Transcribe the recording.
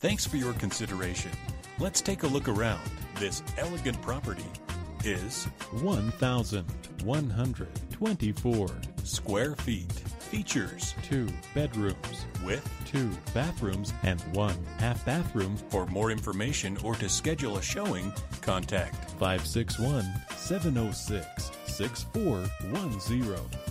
Thanks for your consideration. Let's take a look around. This elegant property is 1,124 square feet. Features two bedrooms with two bathrooms and one half bathroom For more information or to schedule a showing, contact 561 706 6410